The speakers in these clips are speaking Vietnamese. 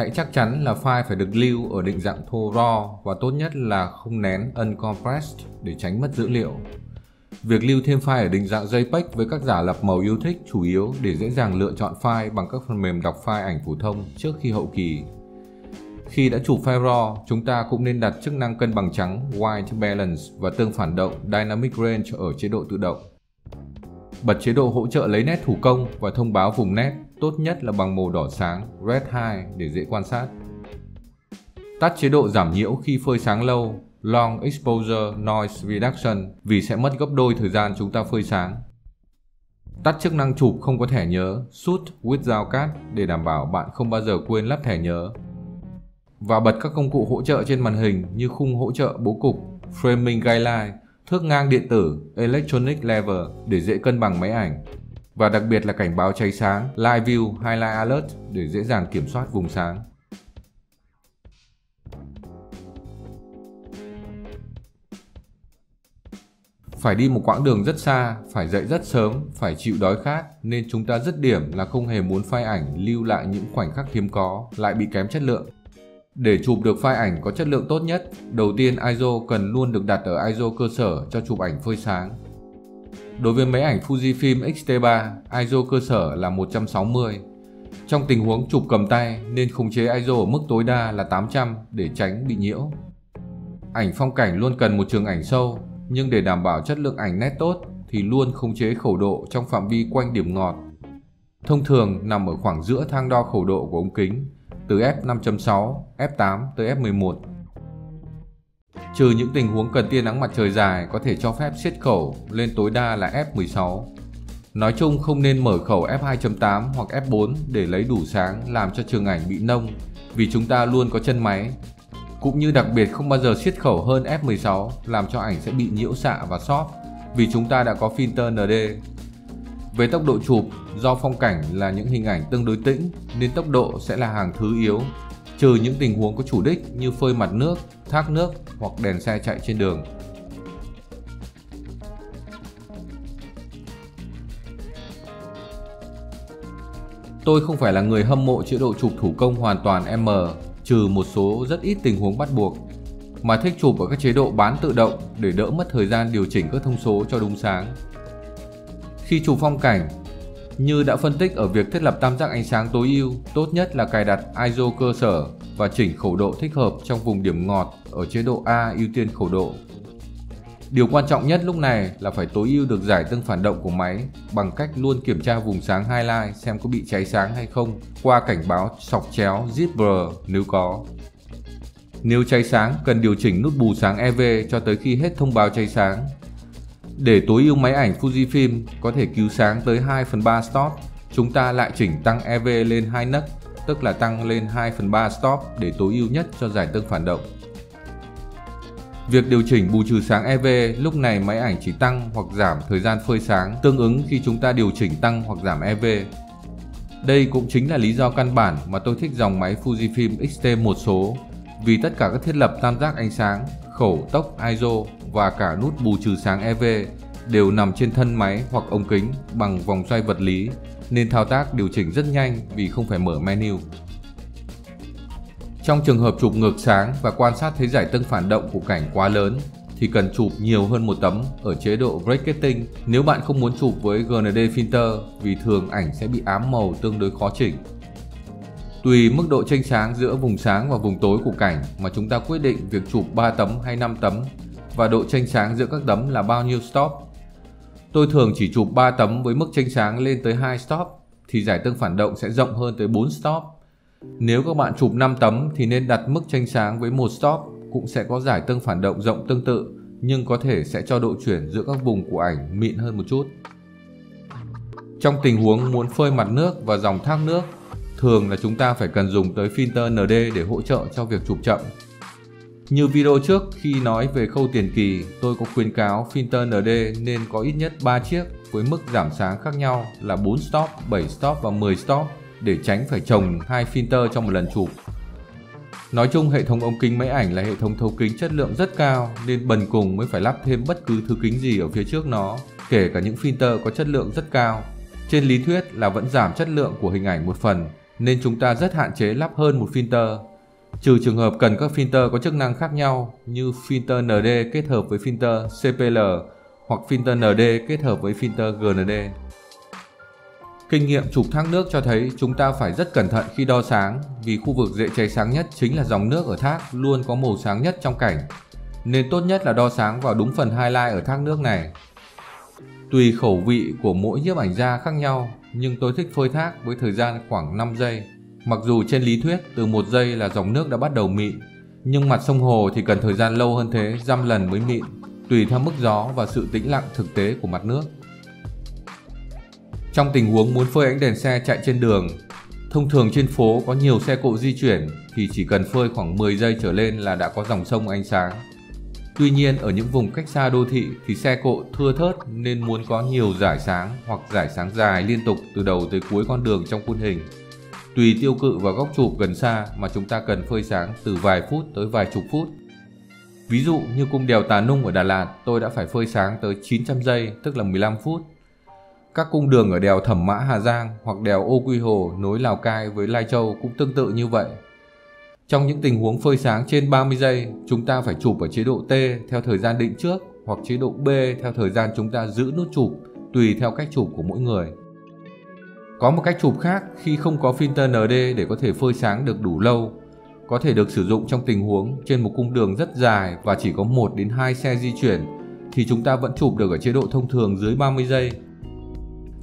Hãy chắc chắn là file phải được lưu ở định dạng thô RAW và tốt nhất là không nén uncompressed để tránh mất dữ liệu. Việc lưu thêm file ở định dạng JPEG với các giả lập màu yêu thích chủ yếu để dễ dàng lựa chọn file bằng các phần mềm đọc file ảnh phổ thông trước khi hậu kỳ. Khi đã chụp file RAW, chúng ta cũng nên đặt chức năng cân bằng trắng White Balance và tương phản động Dynamic Range ở chế độ tự động. Bật chế độ hỗ trợ lấy nét thủ công và thông báo vùng nét tốt nhất là bằng màu đỏ sáng Red 2 để dễ quan sát. Tắt chế độ giảm nhiễu khi phơi sáng lâu Long Exposure Noise Reduction vì sẽ mất gấp đôi thời gian chúng ta phơi sáng. Tắt chức năng chụp không có thẻ nhớ Shoot Without Card để đảm bảo bạn không bao giờ quên lắp thẻ nhớ. Và bật các công cụ hỗ trợ trên màn hình như khung hỗ trợ bố cục, Framing Guideline, thước ngang điện tử, Electronic Lever để dễ cân bằng máy ảnh. Và đặc biệt là cảnh báo cháy sáng, Live View, Highlight Alert để dễ dàng kiểm soát vùng sáng. Phải đi một quãng đường rất xa, phải dậy rất sớm, phải chịu đói khát nên chúng ta dứt điểm là không hề muốn file ảnh lưu lại những khoảnh khắc hiếm có lại bị kém chất lượng. Để chụp được file ảnh có chất lượng tốt nhất, đầu tiên ISO cần luôn được đặt ở ISO cơ sở cho chụp ảnh phơi sáng. Đối với máy ảnh Fujifilm X-T3, ISO cơ sở là 160. Trong tình huống chụp cầm tay nên khống chế ISO ở mức tối đa là 800 để tránh bị nhiễu. Ảnh phong cảnh luôn cần một trường ảnh sâu, nhưng để đảm bảo chất lượng ảnh nét tốt thì luôn khống chế khẩu độ trong phạm vi quanh điểm ngọt. Thông thường nằm ở khoảng giữa thang đo khẩu độ của ống kính, từ f5.6, f8 tới f11. Trừ những tình huống cần tia nắng mặt trời dài có thể cho phép siết khẩu lên tối đa là f16. Nói chung không nên mở khẩu f2.8 hoặc f4 để lấy đủ sáng làm cho trường ảnh bị nông vì chúng ta luôn có chân máy cũng như đặc biệt không bao giờ siết khẩu hơn f16 làm cho ảnh sẽ bị nhiễu xạ và sót vì chúng ta đã có filter ND. Về tốc độ chụp, do phong cảnh là những hình ảnh tương đối tĩnh nên tốc độ sẽ là hàng thứ yếu, trừ những tình huống có chủ đích như phơi mặt nước, thác nước hoặc đèn xe chạy trên đường. Tôi không phải là người hâm mộ chế độ chụp thủ công hoàn toàn M trừ một số rất ít tình huống bắt buộc, mà thích chụp ở các chế độ bán tự động để đỡ mất thời gian điều chỉnh các thông số cho đúng sáng. Khi chụp phong cảnh, như đã phân tích ở việc thiết lập tam giác ánh sáng tối ưu, tốt nhất là cài đặt ISO cơ sở và chỉnh khẩu độ thích hợp trong vùng điểm ngọt ở chế độ A ưu tiên khẩu độ. Điều quan trọng nhất lúc này là phải tối ưu được giải tương phản động của máy bằng cách luôn kiểm tra vùng sáng highlight xem có bị cháy sáng hay không qua cảnh báo sọc chéo zip blur nếu có. Nếu cháy sáng, cần điều chỉnh nút bù sáng EV cho tới khi hết thông báo cháy sáng. Để tối ưu máy ảnh Fujifilm có thể cứu sáng tới 2 phần 3 stop, chúng ta lại chỉnh tăng EV lên 2 nấc, tức là tăng lên 2 phần 3 stop để tối ưu nhất cho giải tương phản động. Việc điều chỉnh bù trừ sáng EV lúc này máy ảnh chỉ tăng hoặc giảm thời gian phơi sáng tương ứng khi chúng ta điều chỉnh tăng hoặc giảm EV. Đây cũng chính là lý do căn bản mà tôi thích dòng máy Fujifilm X-T1 số vì tất cả các thiết lập tam giác ánh sáng, khẩu, tốc, ISO và cả nút bù trừ sáng EV đều nằm trên thân máy hoặc ống kính bằng vòng xoay vật lý, nên thao tác điều chỉnh rất nhanh vì không phải mở menu. Trong trường hợp chụp ngược sáng và quan sát thấy giải tương phản động của cảnh quá lớn, thì cần chụp nhiều hơn một tấm ở chế độ bracketing nếu bạn không muốn chụp với GND filter vì thường ảnh sẽ bị ám màu tương đối khó chỉnh. Tùy mức độ chênh sáng giữa vùng sáng và vùng tối của cảnh mà chúng ta quyết định việc chụp 3 tấm hay 5 tấm và độ chênh sáng giữa các tấm là bao nhiêu stop. Tôi thường chỉ chụp 3 tấm với mức chênh sáng lên tới 2 stop thì giải tương phản động sẽ rộng hơn tới 4 stop nếu các bạn chụp 5 tấm thì nên đặt mức tranh sáng với một stop cũng sẽ có giải tương phản động rộng tương tự nhưng có thể sẽ cho độ chuyển giữa các vùng của ảnh mịn hơn một chút. Trong tình huống muốn phơi mặt nước và dòng thác nước, thường là chúng ta phải cần dùng tới filter ND để hỗ trợ cho việc chụp chậm. Như video trước khi nói về khâu tiền kỳ, tôi có khuyến cáo filter ND nên có ít nhất 3 chiếc với mức giảm sáng khác nhau là 4 stop, 7 stop và 10 stop để tránh phải trồng hai filter trong một lần chụp. Nói chung hệ thống ống kính máy ảnh là hệ thống thấu kính chất lượng rất cao nên bần cùng mới phải lắp thêm bất cứ thứ kính gì ở phía trước nó, kể cả những filter có chất lượng rất cao. Trên lý thuyết là vẫn giảm chất lượng của hình ảnh một phần, nên chúng ta rất hạn chế lắp hơn một filter, trừ trường hợp cần các filter có chức năng khác nhau như filter ND kết hợp với filter CPL hoặc filter ND kết hợp với filter GND. Kinh nghiệm chụp thác nước cho thấy chúng ta phải rất cẩn thận khi đo sáng vì khu vực dễ cháy sáng nhất chính là dòng nước ở thác luôn có màu sáng nhất trong cảnh. Nên tốt nhất là đo sáng vào đúng phần highlight ở thác nước này. Tùy khẩu vị của mỗi nhiếp ảnh gia khác nhau, nhưng tôi thích phơi thác với thời gian khoảng 5 giây. Mặc dù trên lý thuyết từ một giây là dòng nước đã bắt đầu mịn, nhưng mặt sông hồ thì cần thời gian lâu hơn thế, dăm lần mới mịn, tùy theo mức gió và sự tĩnh lặng thực tế của mặt nước. Trong tình huống muốn phơi ánh đèn xe chạy trên đường, thông thường trên phố có nhiều xe cộ di chuyển thì chỉ cần phơi khoảng 10 giây trở lên là đã có dòng sông ánh sáng. Tuy nhiên ở những vùng cách xa đô thị thì xe cộ thưa thớt nên muốn có nhiều giải sáng hoặc giải sáng dài liên tục từ đầu tới cuối con đường trong khuôn hình. Tùy tiêu cự và góc chụp gần xa mà chúng ta cần phơi sáng từ vài phút tới vài chục phút. Ví dụ như cung đèo Tà Nung ở Đà Lạt tôi đã phải phơi sáng tới 900 giây tức là 15 phút các cung đường ở đèo Thẩm Mã Hà Giang hoặc đèo Ô Quy Hồ nối Lào Cai với Lai Châu cũng tương tự như vậy. Trong những tình huống phơi sáng trên 30 giây, chúng ta phải chụp ở chế độ T theo thời gian định trước hoặc chế độ B theo thời gian chúng ta giữ nút chụp, tùy theo cách chụp của mỗi người. Có một cách chụp khác khi không có filter ND để có thể phơi sáng được đủ lâu, có thể được sử dụng trong tình huống trên một cung đường rất dài và chỉ có 1 đến 2 xe di chuyển thì chúng ta vẫn chụp được ở chế độ thông thường dưới 30 giây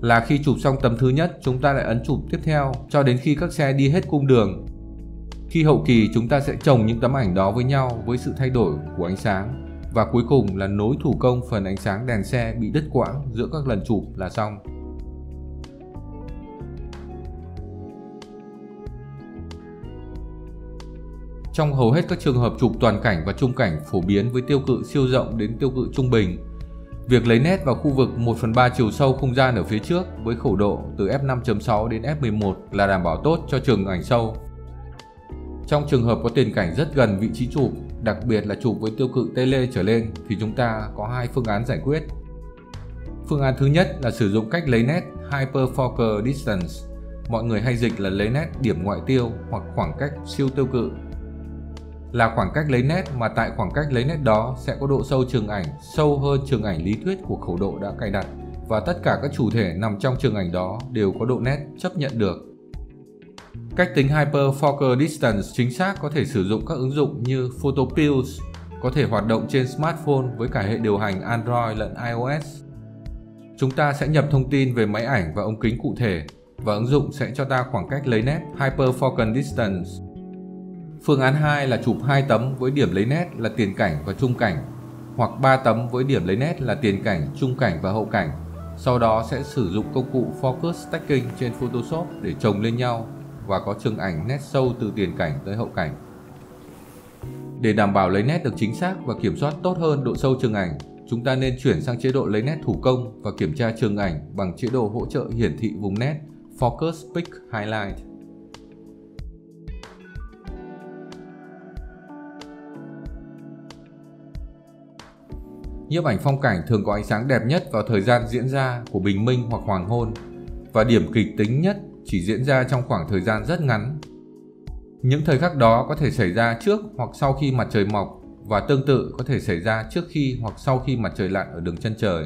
là khi chụp xong tấm thứ nhất chúng ta lại ấn chụp tiếp theo cho đến khi các xe đi hết cung đường. Khi hậu kỳ chúng ta sẽ chồng những tấm ảnh đó với nhau với sự thay đổi của ánh sáng và cuối cùng là nối thủ công phần ánh sáng đèn xe bị đứt quãng giữa các lần chụp là xong. Trong hầu hết các trường hợp chụp toàn cảnh và trung cảnh phổ biến với tiêu cự siêu rộng đến tiêu cự trung bình Việc lấy nét vào khu vực 1 phần 3 chiều sâu không gian ở phía trước với khẩu độ từ f5.6 đến f11 là đảm bảo tốt cho trường ảnh sâu. Trong trường hợp có tiền cảnh rất gần vị trí chụp, đặc biệt là chụp với tiêu cự tele trở lên thì chúng ta có hai phương án giải quyết. Phương án thứ nhất là sử dụng cách lấy nét Hyperfocal Distance. Mọi người hay dịch là lấy nét điểm ngoại tiêu hoặc khoảng cách siêu tiêu cự là khoảng cách lấy nét mà tại khoảng cách lấy nét đó sẽ có độ sâu trường ảnh sâu hơn trường ảnh lý thuyết của khẩu độ đã cài đặt và tất cả các chủ thể nằm trong trường ảnh đó đều có độ nét chấp nhận được. Cách tính Hyperfocal Distance chính xác có thể sử dụng các ứng dụng như PhotoPills, có thể hoạt động trên smartphone với cả hệ điều hành Android lẫn iOS. Chúng ta sẽ nhập thông tin về máy ảnh và ống kính cụ thể và ứng dụng sẽ cho ta khoảng cách lấy nét Hyperfocal Distance Phương án 2 là chụp 2 tấm với điểm lấy nét là tiền cảnh và trung cảnh, hoặc 3 tấm với điểm lấy nét là tiền cảnh, trung cảnh và hậu cảnh. Sau đó sẽ sử dụng công cụ Focus Stacking trên Photoshop để chồng lên nhau và có trường ảnh nét sâu từ tiền cảnh tới hậu cảnh. Để đảm bảo lấy nét được chính xác và kiểm soát tốt hơn độ sâu trường ảnh, chúng ta nên chuyển sang chế độ lấy nét thủ công và kiểm tra trường ảnh bằng chế độ hỗ trợ hiển thị vùng nét Focus Pick Highlight. Nhiếp ảnh phong cảnh thường có ánh sáng đẹp nhất vào thời gian diễn ra của bình minh hoặc hoàng hôn, và điểm kịch tính nhất chỉ diễn ra trong khoảng thời gian rất ngắn. Những thời khắc đó có thể xảy ra trước hoặc sau khi mặt trời mọc, và tương tự có thể xảy ra trước khi hoặc sau khi mặt trời lặn ở đường chân trời.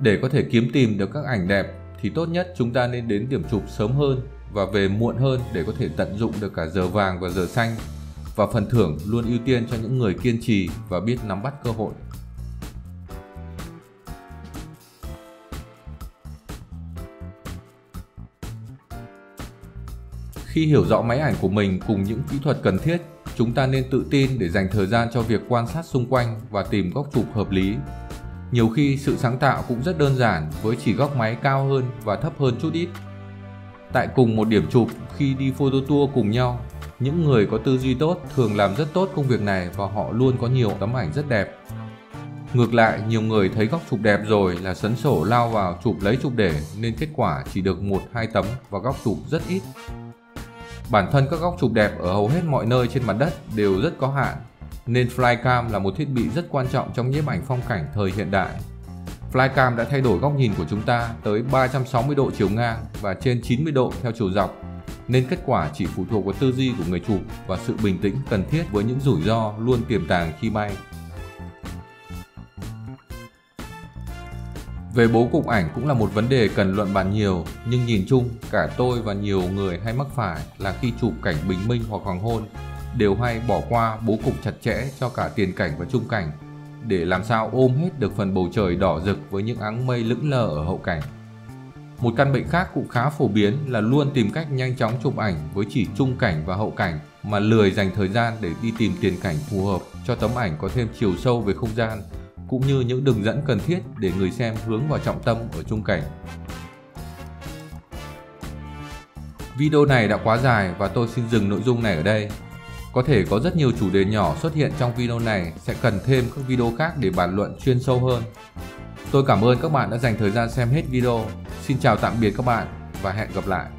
Để có thể kiếm tìm được các ảnh đẹp, thì tốt nhất chúng ta nên đến điểm chụp sớm hơn và về muộn hơn để có thể tận dụng được cả giờ vàng và giờ xanh và phần thưởng luôn ưu tiên cho những người kiên trì và biết nắm bắt cơ hội. Khi hiểu rõ máy ảnh của mình cùng những kỹ thuật cần thiết, chúng ta nên tự tin để dành thời gian cho việc quan sát xung quanh và tìm góc chụp hợp lý. Nhiều khi sự sáng tạo cũng rất đơn giản với chỉ góc máy cao hơn và thấp hơn chút ít. Tại cùng một điểm chụp khi đi photo tour cùng nhau, những người có tư duy tốt thường làm rất tốt công việc này và họ luôn có nhiều tấm ảnh rất đẹp. Ngược lại, nhiều người thấy góc chụp đẹp rồi là sấn sổ lao vào chụp lấy chụp để nên kết quả chỉ được một hai tấm và góc chụp rất ít. Bản thân các góc chụp đẹp ở hầu hết mọi nơi trên mặt đất đều rất có hạn, nên flycam là một thiết bị rất quan trọng trong nhiếp ảnh phong cảnh thời hiện đại. Flycam đã thay đổi góc nhìn của chúng ta tới 360 độ chiều ngang và trên 90 độ theo chiều dọc, nên kết quả chỉ phụ thuộc vào tư duy của người chụp và sự bình tĩnh cần thiết với những rủi ro luôn tiềm tàng khi bay. Về bố cục ảnh cũng là một vấn đề cần luận bàn nhiều, nhưng nhìn chung cả tôi và nhiều người hay mắc phải là khi chụp cảnh bình minh hoặc hoàng hôn đều hay bỏ qua bố cục chặt chẽ cho cả tiền cảnh và trung cảnh để làm sao ôm hết được phần bầu trời đỏ rực với những áng mây lững lờ ở hậu cảnh. Một căn bệnh khác cũng khá phổ biến là luôn tìm cách nhanh chóng chụp ảnh với chỉ trung cảnh và hậu cảnh mà lười dành thời gian để đi tìm tiền cảnh phù hợp cho tấm ảnh có thêm chiều sâu về không gian cũng như những đường dẫn cần thiết để người xem hướng vào trọng tâm ở trung cảnh. Video này đã quá dài và tôi xin dừng nội dung này ở đây. Có thể có rất nhiều chủ đề nhỏ xuất hiện trong video này sẽ cần thêm các video khác để bàn luận chuyên sâu hơn. Tôi cảm ơn các bạn đã dành thời gian xem hết video. Xin chào tạm biệt các bạn và hẹn gặp lại.